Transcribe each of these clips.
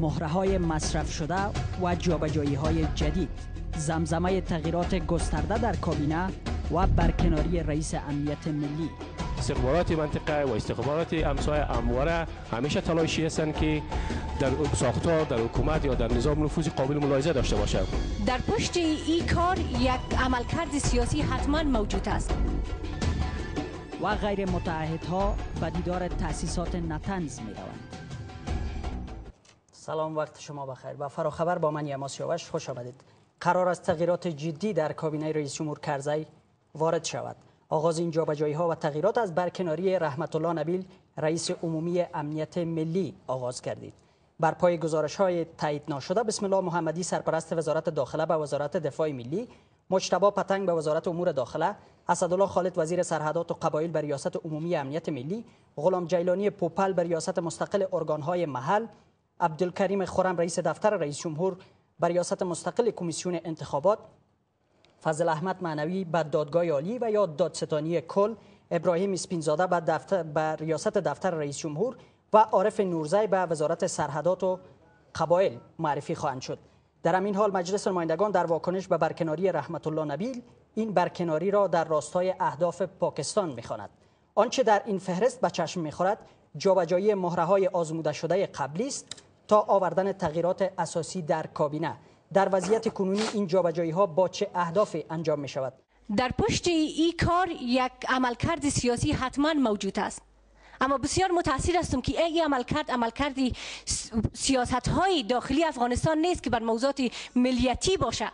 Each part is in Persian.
مهره های مصرف شده و جابجایی های جدید. زمزمه تغییرات گسترده در کابینه و برکناری رئیس امنیت ملی. استخبارات منطقه و استخبارات امسای امواره همیشه تلاشی هستند که در ساختار در حکومت یا در نظام نفوذ قابل ملاحظه داشته باشند. در پشت این کار یک عملکرد سیاسی حتما موجود است. و غیر متعهدها به دیدار تأسیسات نتنز می روند. سلام وقت شما بخیر. با فراخبر با من یما سیاوش خوش آمدید. قرار است تغییرات جدی در کابینه رئیس جمهور کرزی وارد شود. آغاز این جابجایی ها و تغییرات از برکناری رحمت الله نبیل رئیس عمومی امنیت ملی آغاز کردید. بر پای گزارش های تایید ناشده بسم الله محمدی سرپرست وزارت داخله به وزارت دفاع ملی مجتبی پتنگ به وزارت امور داخله اسدالله خالد وزیر سرحدات و قبایل به ریاست عمومی امنیت ملی غلام جیلانی پوپل به ریاست مستقل ارگانهای محل عبدالکریم خورم رئیس دفتر رئیس جمهور به ریاست مستقل کمیسیون انتخابات فضل احمد معنوی به دادگاه عالی و یا دادستانی کل ابراهیم اسپینزاده به, دفتر به ریاست دفتر رئیس جمهور و عارف نورزی به وزارت سرحدات و قبایل معرفی خواهند شد. در همین حال مجلس نمایندگان در واکنش به برکناری رحمت الله نبیل این برکناری را در راستای اهداف پاکستان می‌خواند. آنچه در این فهرست به چشم می‌خورد جابجایی مهره های آزموده شده قبلی است تا آوردن تغییرات اساسی در کابینه. در وضعیت کنونی این جابجایی ها با چه اهدافی انجام می شود در پشت این کار یک عملکرد سیاسی حتما موجود است. اما بسیار متاثر هستم که ای عملکرد عملکرد سیاست های داخلی افغانستان نیست که بر موضوعات ملیتی باشه.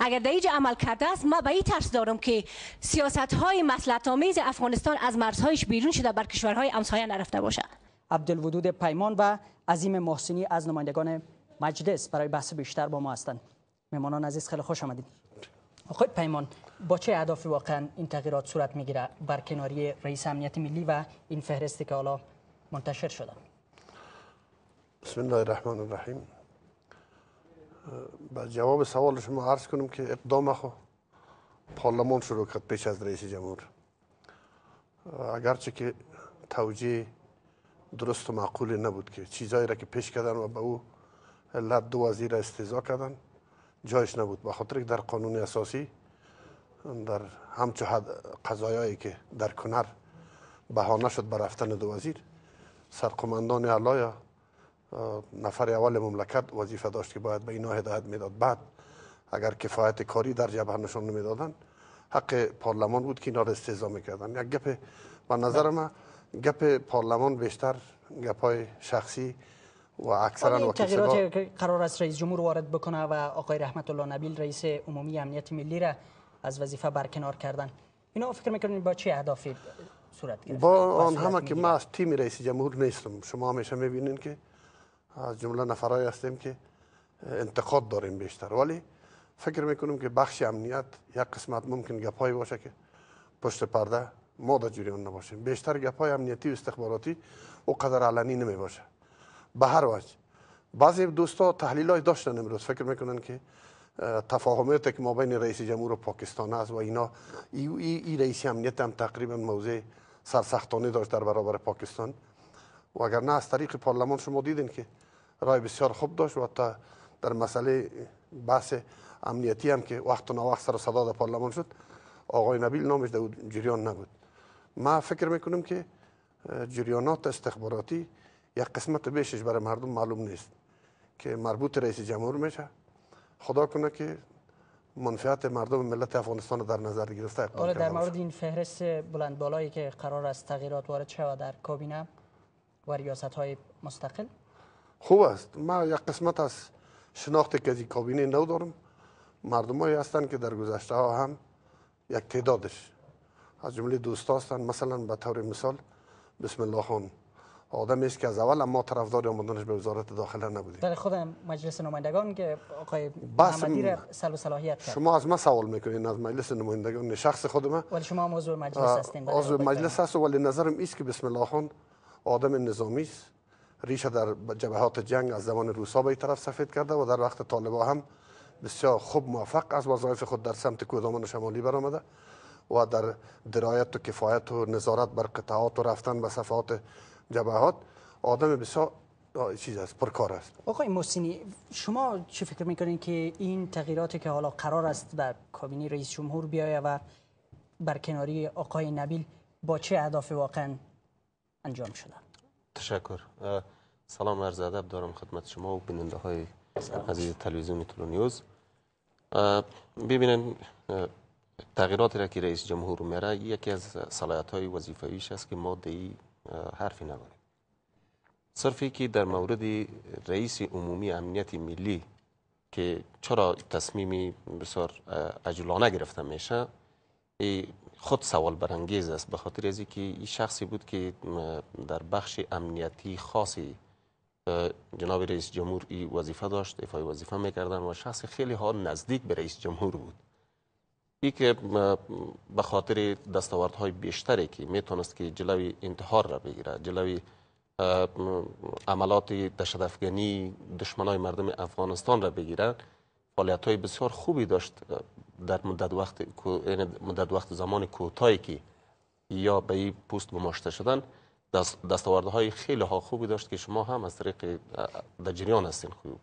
اگر در اینجا عمل کرده است ما به این ترس دارم که سیاست های مسلط آمیز افغانستان از مرزهایش بیرون شده بر کشورهای همسایه نرفته باشه. عبدالودود پیمان و عظیم محسنی از نمایندگان مجلس برای بحث بیشتر با ما هستند. مهمانان عزیز خیلی خوش آمدید. آقای پیمان با چه اهدافی واقعا این تغییرات صورت می‌گیره بر کناری رئیس امنیت ملی و این فهرستی که حالا منتشر شده؟ بسم الله الرحمن الرحیم. با جواب سوال شما عرض کنم که اقدام خو پارلمان شروع کرد پیش از رئیس جمهور. اگرچه که توجیه درست و معقول نبود که چیزایی را که پیش کردن و به او علت دو وزیر استضا کردن جایش نبود. به خاطر در قانون اساسی در همچو قضایایی که در کنر بهانه شد بر رفتن دو وزیر سرقماندان اعلی نفر اول مملکت وظیفه داشت که باید به اینا هدایت می‌داد. بعد اگر کفایت کاری در جبهه نشان نمی‌دادن حق پارلمان بود که اینا را استضا می‌کردن. یک گپ و نظر ما گپ پارلمان بیشتر گپای شخصی و اکثرا و تغییرات که قرار است رئیس جمهور وارد بکنه و آقای رحمت الله نبیل رئیس عمومی امنیت ملی را از وظیفه برکنار کردن. اینا فکر می‌کنید با چه اهدافی صورت گرفت با آن همه که ما از تیم رئیس جمهور نیستم. شما همیشه می‌بینین که از جمله نفرای هستیم که انتقاد داریم بیشتر. ولی فکر می‌کنم که بخش امنیت یک قسمت ممکن گپایی باشه که پشت پرده ما در جریان نباشیم بیشتر گپای امنیتی و استخباراتی او قدر علنی نمی باشه به هر وجه بعضی دوستا تحلیل های داشتن امروز فکر می‌کنن که تفاهمات که ما بین رئیس جمهور و پاکستان است و اینا ای, ای, ای رئیس امنیت هم تقریبا موضع سرسختانه داشت در برابر پاکستان و اگر نه از طریق پارلمان شما دیدین که رای بسیار خوب داشت و تا در مسئله بحث امنیتی هم که وقت و وقت سر صدا در پارلمان شد آقای نبیل نامش در جریان نبود ما فکر می‌کنم که جریانات استخباراتی یک قسمت بیشش برای مردم معلوم نیست که مربوط رئیس جمهور میشه. خدا کنه که منفعت مردم ملت افغانستان در نظر گرفته. حالا در مورد این فهرست بلند بالایی که قرار است تغییرات وارد شود در کابینه و ریاست های مستقل. خوب است. ما یک قسمت از شناخت که کابینه نو دارم. مردم هستند که در گذشته ها هم یک تعدادش از جمله دوست هستند مثلا به طور مثال بسم الله خان. آدمی است که از اول ما طرفدار آمدنش به وزارت داخله نبودیم. در خود مجلس نمایندگان که آقای محمدی را سلب صلاحیت کرد. شما از ما سوال می‌کنین از مجلس نمایندگان شخص خود ما ولی شما هم عضو مجلس هستین. عضو مجلس هست ولی نظرم است که بسم الله خان آدم نظامی است. ریشه در جبهات جنگ از زمان روسا به طرف سفید کرده و در وقت طالبا هم بسیار خوب موفق از وظایف خود در سمت کودمان شمالی برآمده. و در درایت و کفایت و نظارت بر قطعات و رفتن به صفحات جبهات آدم بسیار چیز است پرکار است. آقای محسنی شما چی فکر می‌کنید که این تغییراتی که حالا قرار است در کابینه رئیس جمهور بیایه و برکناری آقای نبیل با چه اهداف واقعا انجام شده؟ تشکر. سلام عرض ادب دارم خدمت شما و بیننده های عزیز تلویزیون تلونیوز ببینن تغییراتی را که رئیس جمهور میره یکی از صلاحیت های وظیفویش است که ما دی حرفی نداریم صرفی که در مورد رئیس عمومی امنیت ملی که چرا تصمیمی بسیار عجولانه گرفته میشه خود سوال برانگیز است به خاطر از که این شخصی بود که در بخش امنیتی خاصی جناب رئیس جمهور ای وظیفه داشت ایفای وظیفه می‌کردن و شخص خیلی ها نزدیک به رئیس جمهور بود. ای که به خاطر دستاوردهای بیشتری که می‌تونست که جلوی انتحار را بگیره جلوی عملات افغانی دشمنای مردم افغانستان را بگیره فعالیت های بسیار خوبی داشت در مدت وقت یعنی مدت وقت زمان کوتاهی که یا به این پست گماشته شدن دست های خیلی ها خوبی داشت که شما هم از طریق در جریان هستین خوب.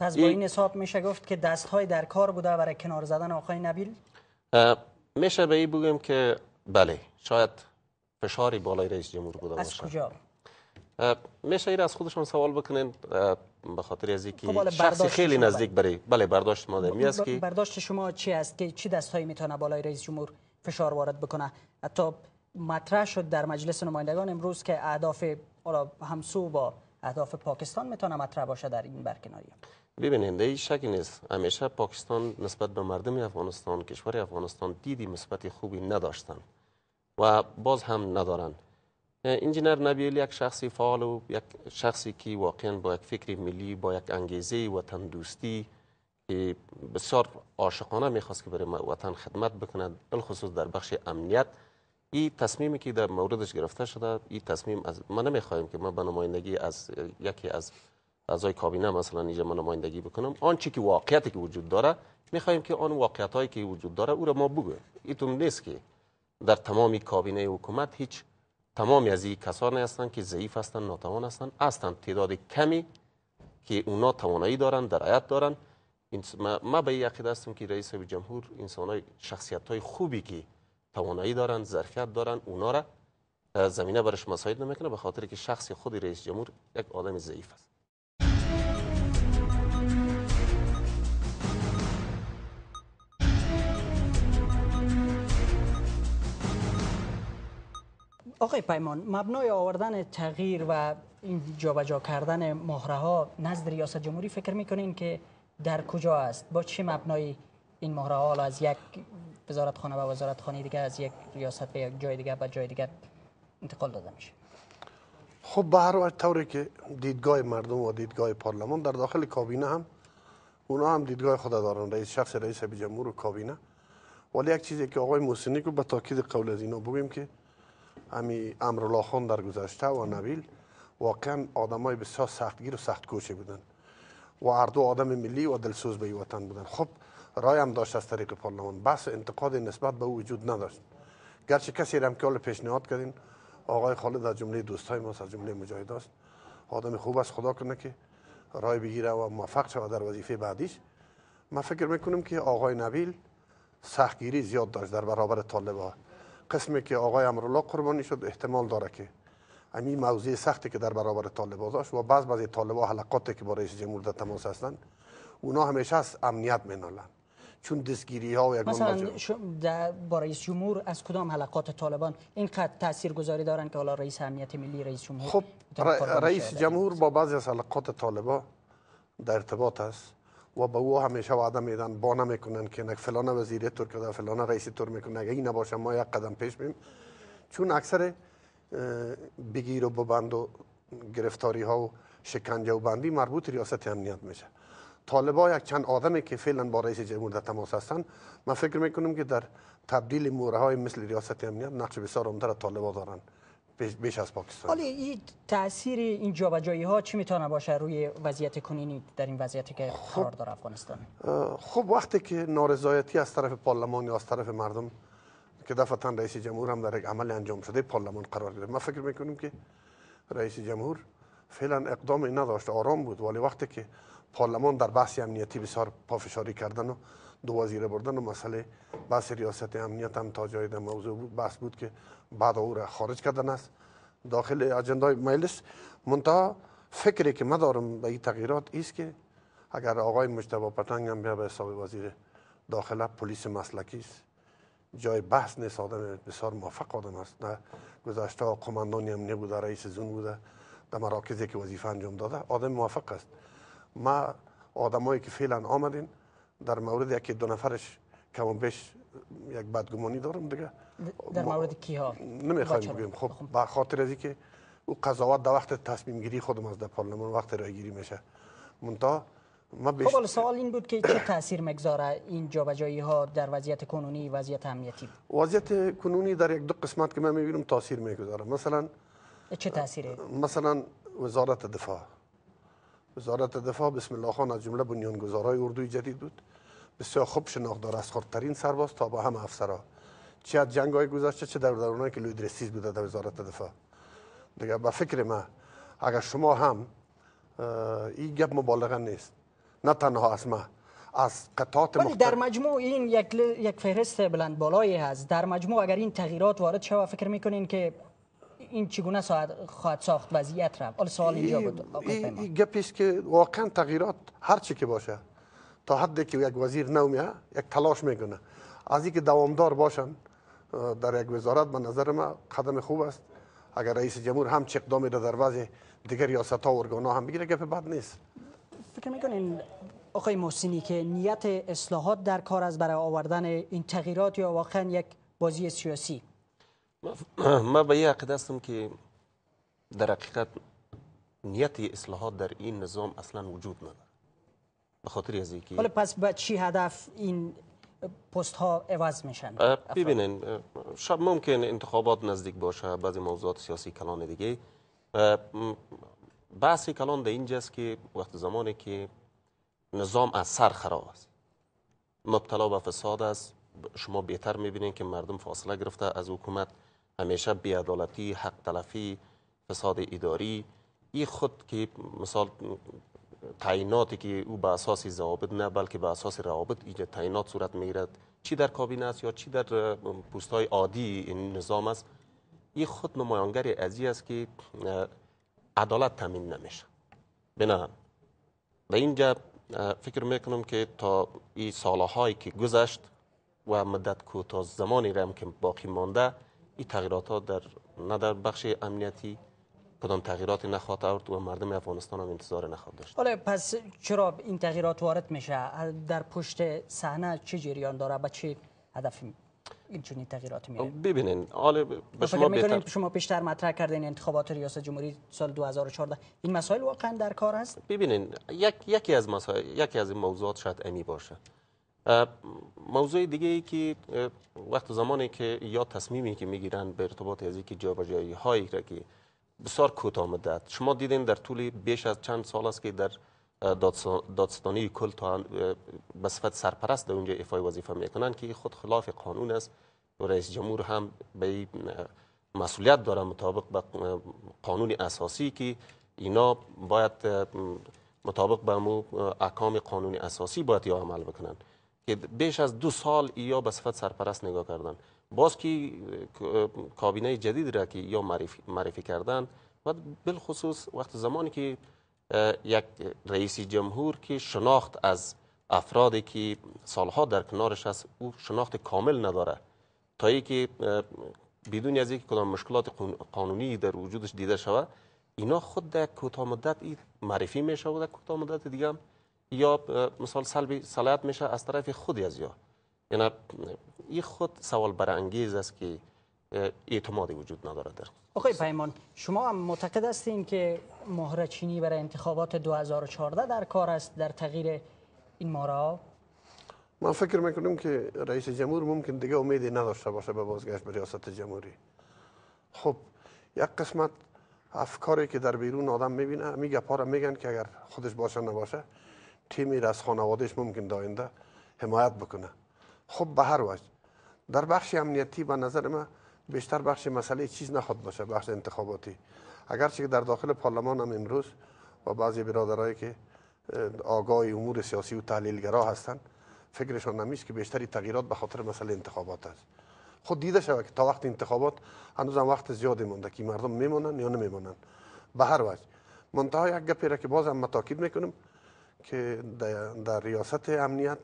پس با این حساب میشه گفت که دست های در کار بوده برای کنار زدن آقای نبیل؟ میشه به این بگیم که بله شاید فشاری بالای رئیس جمهور بوده از کجا؟ میشه این از خودشون سوال بکنین به خاطر از اینکه خب شخص خیلی نزدیک برای بله برداشت ما می است که برداشت شما چی است؟ که چی دستهایی می‌تونه بالای رئیس جمهور فشار وارد بکنه؟ حتی مطرح شد در مجلس نمایندگان امروز که اهداف همسو با اهداف پاکستان می‌تونه مطرح باشه در این برکناری. ببینید این شکی نیست. همیشه پاکستان نسبت به مردم افغانستان کشور افغانستان دیدی مثبت خوبی نداشتن و باز هم ندارن. انجینر نبیل یک شخصی فعال و یک شخصی که واقعا با یک فکر ملی با یک انگیزه وطن دوستی که بسیار عاشقانه می‌خواست که برای وطن خدمت بکند بالخصوص در بخش امنیت. این تصمیمی که در موردش گرفته شده این تصمیم از ما نمی‌خوایم که ما به نمایندگی از یکی از اعضای کابینه مثلا اینجا ما نمایندگی بکنم. آنچه که واقعیتی که وجود داره می‌خوایم که آن واقعیت هایی که وجود داره او را ما بگویم ایتون نیست که در تمامی کابینه حکومت هیچ تمامی از این کسانی هستند که ضعیف هستند ناتوان هستند. هستند. تعداد کمی که اونا توانایی دارند درایت دارند. ما به این عقیده هستم که رئیس جمهور انسان های شخصیت های خوبی که توانایی دارند ظرفیت دارند اونا را زمینه برش مساعد نمی‌کنه به خاطر که شخص خود رئیس جمهور یک آدم ضعیف است. آقای پیمان مبنای آوردن تغییر و این جابجا کردن مهره ها نزد ریاست جمهوری فکر می‌کنین که در کجا است؟ با چه مبنای این مهره ها از یک وزارت خانه و وزارت خانه دیگه از یک ریاست به یک جای دیگه به جای دیگه انتقال داده میشه. خب به هر طوری که دیدگاه مردم و دیدگاه پارلمان در داخل کابینه هم اونا هم دیدگاه خود دارن رئیس شخص رئیس جمهور و کابینه. ولی یک چیزی که آقای موسینی کو به تاکید قول از اینا بگیم که امی امرالله خان در گذشته و نبیل واقعا آدمای بسیار سختگیر و سخت کوشی بودن. و هر دو آدم ملی و دلسوز به وطن بودن. خب رای هم داشت از طریق پارلمان. بحث انتقاد نسبت به او وجود نداشت. گرچه کسی هم که پیشنهاد کردین آقای خالد از جمله دوستای ما از جمله مجاهد است. آدم خوب است خدا کنه که رای بگیره و موفق شود در وظیفه بعدیش. ما فکر می‌کنم که آقای نبیل سختگیری زیاد داشت در برابر طالبان قسمی که آقای امرالله قربانی شد احتمال داره که امی موضوع سختی که در برابر طالبان داشت و بعض بعضی طالبان حلقاتی که با رئیس جمهور در تماس هستند اونا همیشه از امنیت مینالن چون دستگیری ها و یک مثلا در با رئیس جمهور از کدام حلقات طالبان اینقدر تاثیر گذاری دارن که حالا رئیس امنیت ملی رئیس جمهور خب رئیس جمهور با بعضی از حلقات طالبان در ارتباط است. و به او همیشه وعده میدن با نمی‌کنن که نک فلان وزیر تور کرده فلان رئیس تور می‌کنه. اگه این نباشه ما یک قدم پیش میم چون اکثر بگیر و ببند و گرفتاری ها و شکنجه و بندی مربوط ریاست امنیت میشه. طالبا یک چند آدمی که فعلا با رئیس جمهور در تماس هستن من فکر می‌کنم که در تبدیل موره های مثل ریاست امنیت نقش بسیار عمده طالبا دارن. بیش از پاکستان ولی این تاثیر این جابجایی ها چی می‌تونه باشه روی وضعیت کنینی در این وضعیتی که خب. قرار داره افغانستان؟ خب وقتی که نارضایتی از طرف پارلمان یا از طرف مردم که دفعتا رئیس جمهور هم در یک عمل انجام شده پارلمان قرار گرفت. ما فکر می‌کنیم که رئیس جمهور فعلا اقدامی نداشت آرام بود. ولی وقتی که پارلمان در بحث امنیتی بسیار پافشاری کردن و دو وزیر بردن و مسئله بحث ریاست امنیت هم تا جای موضوع بود بحث بود که بعد او را خارج کردن است. داخل اجندای مجلس منتها فکری که ما دارم به این تغییرات است که اگر آقای مجتبی پتنگ هم بیا به حساب وزیر داخله پلیس مسلکی است. جای بحث نیست آدم بسیار موفق آدم است. نه گذشته قماندانی هم نبوده رئیس زون بوده در مراکزی که وظیفه انجام داده آدم موفق است. ما آدمایی که فعلا آمدین در مورد یکی دو نفرش کم و بیش یک بدگمانی دارم دیگه. در مورد کی ها نمی‌خوایم بگیم. خب به خاطر از که او قضاوت در وقت تصمیم گیری خودم از در پارلمان وقت رای گیری میشه. منتها ما بیش... خب سوال این بود که چه تاثیر مگذاره این جابجایی ها در وضعیت کنونی وضعیت امنیتی؟ وضعیت کنونی در یک دو قسمت که من می‌بینم تاثیر می‌گذاره. مثلا چه تاثیری مثلا وزارت دفاع. وزارت دفاع بسم الله خان از جمله بنیانگذارای اردوی جدید بود. بسیار خوب شناخت داره از خردترین سرباز تا با هم افسرا. چه از جنگ های گذشته چه در دورانی که لوی درستیز بوده در وزارت دفاع. دیگه به فکر ما اگر شما هم این گپ مبالغه نیست. نه تنها از ما از قطعات مختلف در مجموع این یک یک فهرست بلند بالایی هست. در مجموع اگر این تغییرات وارد شود فکر می‌کنین که این چگونه خواهد ساخت وضعیت را حالا سوال اینجا بود این گپی است که واقعا تغییرات هر چی که باشه تا حدی که یک وزیر نو میه یک تلاش می‌کنه. از اینکه دوامدار باشن در یک وزارت به نظر ما قدم خوب است. اگر رئیس جمهور هم چه اقدامی در وضع دیگر ریاست ها و ارگان هم بگیره گپ بد نیست. فکر می‌کنین آقای محسنی که نیت اصلاحات در کار از برای آوردن این تغییرات یا واقعا یک بازی سیاسی؟ ما به یه عقیده هستم که در حقیقت نیت اصلاحات در این نظام اصلا وجود نداره. به خاطر از اینکه ولی پس به چی هدف این پست ها عوض میشن؟ ببینین شب ممکن انتخابات نزدیک باشه بعضی موضوعات سیاسی کلان دیگه. بحثی کلان در اینجاست که وقت زمانی که نظام از سر خراب است. مبتلا به فساد است. شما بهتر می‌بینید که مردم فاصله گرفته از حکومت. همیشه بیعدالتی حق تلفی فساد اداری این خود که مثال تعیناتی که او به اساس ضوابط نه بلکه به اساس روابط ایجاد تعینات صورت می‌گیرد چی در کابینه است یا چی در پست های عادی این نظام است این خود نمایانگر ازی است که عدالت تامین نمیشه. بنا در اینجا فکر می‌کنم که تا این سالهایی که گذشت و مدت کوتاه زمانی رم که باقی مانده این تغییرات ها در نه در بخش امنیتی کدام تغییراتی نخواهد آورد و مردم افغانستان هم انتظار نخواهد داشت. حالا پس چرا این تغییرات وارد میشه؟ در پشت صحنه چه جریان داره به چه هدفی این چنین تغییراتی میره ببینین حالا به شما بهتر شما پیشتر مطرح کردین انتخابات ریاست جمهوری سال 2014 این مسائل واقعا در کار هست ببینین یک یکی از مسائل یکی از این موضوعات شاید امی باشه. موضوع دیگه ای که وقت زمانی که یا تصمیمی که می‌گیرن به ارتباط از اینکه جابجایی هایی را که بسیار کوتاه مدت. شما دیدین در طول بیش از چند سال است که در دادستانی کل تا به صفت سرپرست در اونجا ایفای وظیفه می‌کنن که خود خلاف قانون است. و رئیس جمهور هم به مسئولیت داره مطابق به قانون اساسی که اینا باید مطابق به مو احکام قانون اساسی باید یا عمل بکنن. که بیش از دو سال یا به صفت سرپرست نگاه کردن. باز که کابینه جدید را که یا معرفی, معرفی کردن و بالخصوص وقت زمانی که یک رئیس جمهور که شناخت از افرادی که سالها در کنارش است او شناخت کامل نداره. تا ای که بدون از اینکه کدام مشکلات قانونی در وجودش دیده شود اینا خود در کوتاه مدت معرفی میشه و در کوتاه مدت دیگه یا مثال سلبی صلاحیت میشه از طرف خودی از یا. یعنی این خود سوال برانگیز است که اعتمادی وجود نداره در آقای پیمان شما هم معتقد هستین که مهره چینی برای انتخابات 2014 در کار است در تغییر این مهره من فکر می‌کنم که رئیس جمهور ممکن دیگه امیدی نداشته باشه به بازگشت به ریاست جمهوری. خب یک قسمت افکاری که در بیرون آدم می‌بینه میگه پارا میگن که اگر خودش باشه نباشه. تیمی را از خانوادهش ممکن داینده حمایت بکنه. خب به هر وجه در بخش امنیتی به نظر من بیشتر بخش مسئله چیز نخواد باشه بخش انتخاباتی. اگرچه که در داخل پارلمان هم امروز و بعضی برادرایی که آگاه امور سیاسی و تحلیلگرا هستند فکرشان نمیست که بیشتری تغییرات به خاطر مسئله انتخابات است. خود دیده شود که تا وقت انتخابات هنوز هم وقت زیادی مونده که مردم میمونن یا نمیمونن به هر وجه منتها یک گپی را که باز هم تاکید می‌کنم که در ریاست امنیت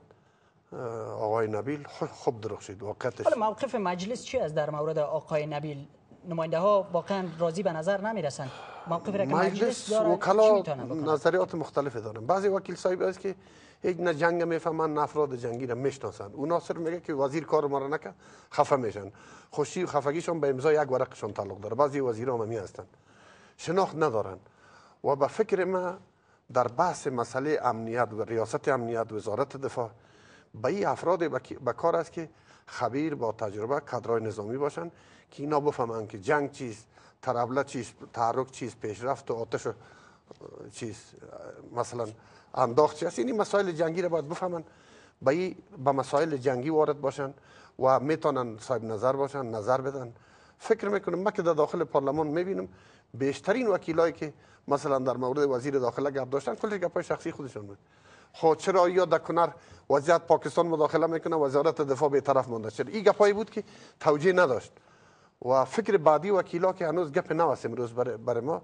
آقای نبیل خوب درخشید واقعیتش حالا موقف مجلس چی است در مورد آقای نبیل نماینده ها واقعا راضی به نظر نمی رسند موقف را که مجلس وکلا نظریات مختلف دارن. بعضی وکیل صاحب است که هیچ نه جنگ می‌فهمن نه افراد جنگی را می‌شناسند اونا صرف میگه که وزیر کار ما را نکرد خفه میشن. خوشی و خفگیشون به امضای یک ورقشون تعلق داره. بعضی وزیران هم هستند شناخت ندارن. و به فکر ما در بحث مسئله امنیت و ریاست امنیت وزارت دفاع به این افراد به کار است که خبیر با تجربه کادرای نظامی باشن که اینا بفهمن که جنگ چیست ترابله چیست تحرک چیست پیشرفت و آتش چیز مثلا انداخت چیست. این مسائل جنگی را باید بفهمن به به مسائل جنگی وارد باشن و می‌تونن صاحب نظر باشن نظر بدن. فکر می‌کنم من که در داخل پارلمان می‌بینم بیشترین وکیلایی که مثلا در مورد وزیر داخله گپ داشتن کلش گپای شخصی خودشون بود. خب چرا یا در کنار وضعیت پاکستان مداخله می‌کنه وزارت دفاع به طرف مونده چرا؟ این گپایی بود که توجیه نداشت. و فکر بعدی وکیلا که هنوز گپ نوست امروز برای ما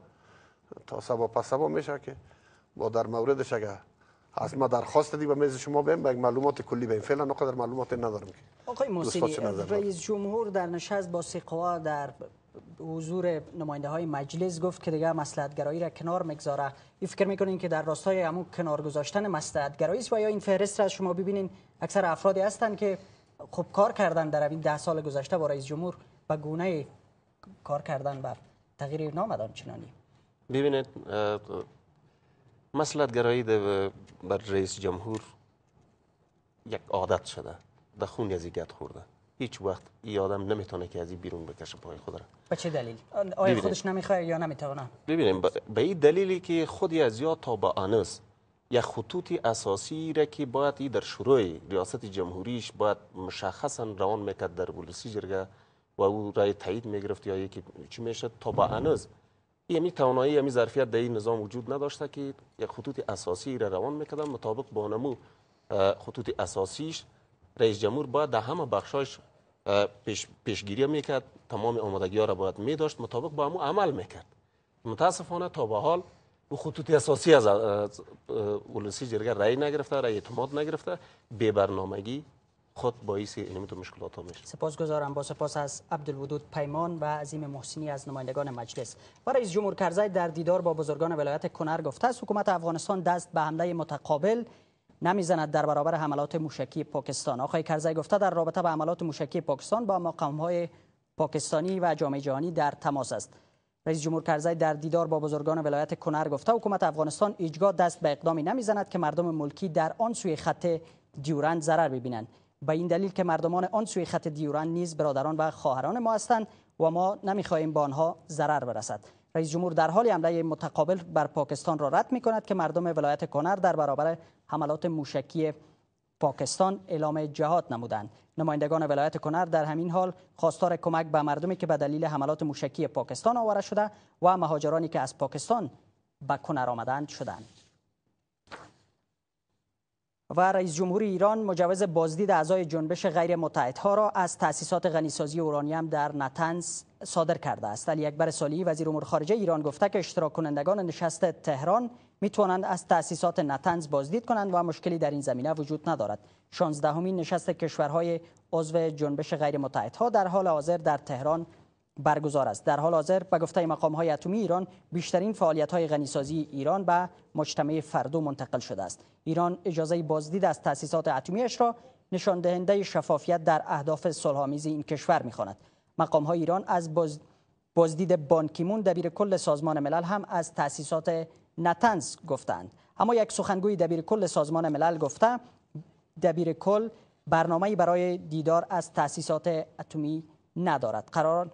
تا سبا پس سبا میشه که با در موردش اگر از ما درخواست دی به میز شما بیم به معلومات کلی بیم فعلا نقدر معلومات ندارم که. آقای موسیقی رئیس جمهور در نشست با سقوا در حضور نماینده های مجلس گفت که دیگه گرایی را کنار می‌گذاره. این فکر می‌کنین که در راستای همون کنار گذاشتن گرایی است و یا این فهرست را شما ببینین؟ اکثر افرادی هستند که خوب کار کردن در این ده سال گذشته با رئیس جمهور به گونه کار کردن و تغییر نامدان چنانی ببینید گرایی بر رئیس جمهور یک عادت شده. در خون یزیگت خورده. هیچ وقت این آدم نمی‌تونه که از این بیرون بکشه پای خود را. به چه دلیل؟ آیا خودش نمی‌خواد یا نمی‌تونه؟ ببینیم. به این دلیلی که خودی از یا تا به انس یک خطوط اساسی را که باید ای در شروع ریاست جمهوریش باید مشخصا روان می‌کرد در بولسی جرگه و او رای تایید می‌گرفت یا یکی چی میشه تا به انس یمی توانایی یمی ظرفیت در این نظام وجود نداشته که یک خطوط اساسی را روان می‌کردن. مطابق با نمو خطوط اساسیش رئیس جمهور باید در همه بخشایش پیش، پیشگیری می‌کرد. تمام آمادگی ها را باید می داشت مطابق با همو عمل می‌کرد. متاسفانه تا به حال او خطوط اساسی از ولسی جرگه رای نگرفته رای اعتماد نگرفته. بی برنامگی خود باعث این مشکلات ها میشه. سپاسگزارم. با سپاس از عبدالودود پیمان و عظیم محسنی از نمایندگان مجلس. و رئیس جمهور کرزی در دیدار با بزرگان ولایت کنر گفته است حکومت افغانستان دست به حمله متقابل نمی‌زند در برابر حملات موشکی پاکستان. آقای کرزی گفته در رابطه با حملات موشکی پاکستان با مقام های پاکستانی و جامعه جهانی در تماس است. رئیس جمهور کرزی در دیدار با بزرگان ولایت کنر گفته حکومت افغانستان ایجگاه دست به اقدامی نمی‌زند که مردم ملکی در آن سوی خط دیورند ضرر ببینند. به این دلیل که مردمان آن سوی خط دیورند نیز برادران و خواهران ما هستند و ما نمی‌خواهیم با آنها ضرر برسد. رئیس جمهور در حال حمله متقابل بر پاکستان را رد می کند که مردم ولایت کنر در برابر حملات موشکی پاکستان اعلام جهاد نمودند. نمایندگان ولایت کنر در همین حال خواستار کمک به مردمی که به دلیل حملات موشکی پاکستان آواره شده و مهاجرانی که از پاکستان به کنر آمدند شدند. و رئیس جمهوری ایران مجوز بازدید اعضای جنبش غیر متحدها را از تأسیسات غنیسازی اورانیم در نتنز صادر کرده است. علی اکبر سالی وزیر امور خارجه ایران گفته که اشتراک کنندگان نشست تهران می توانند از تأسیسات نتنز بازدید کنند و مشکلی در این زمینه وجود ندارد. 16 همین نشست کشورهای عضو جنبش غیر متحدها در حال حاضر در تهران برگزار است. در حال حاضر به گفته مقام های اتمی ایران بیشترین فعالیت های غنیسازی ایران به مجتمع فردو منتقل شده است. ایران اجازه بازدید از تأسیسات اتمیش را نشان دهنده شفافیت در اهداف صلحآمیز این کشور می‌خواند. مقام های ایران از باز بازدید بانکیمون دبیر کل سازمان ملل هم از تأسیسات نتنز گفتند اما یک سخنگوی دبیر کل سازمان ملل گفته دبیر کل برنامه‌ای برای دیدار از تأسیسات اتمی ندارد. قرار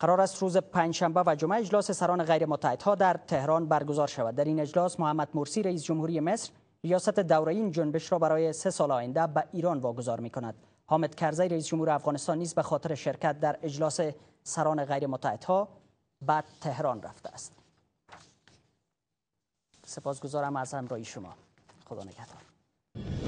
قرار است روز پنجشنبه و جمعه اجلاس سران غیر متحدها در تهران برگزار شود. در این اجلاس محمد مرسی رئیس جمهوری مصر ریاست دوره این جنبش را برای سه سال آینده به ایران واگذار می کند حامد کرزی رئیس جمهور افغانستان نیز به خاطر شرکت در اجلاس سران غیر متحدها بعد تهران رفته است. سپاسگزارم از همراهی شما. خدا نگهدار.